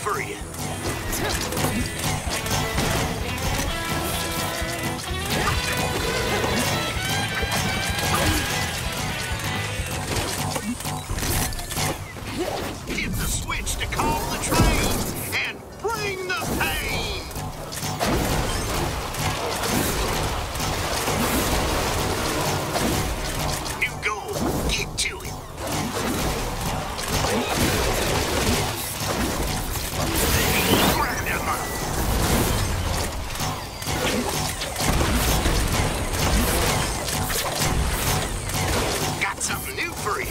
for you. Give the switch to call. something new for you.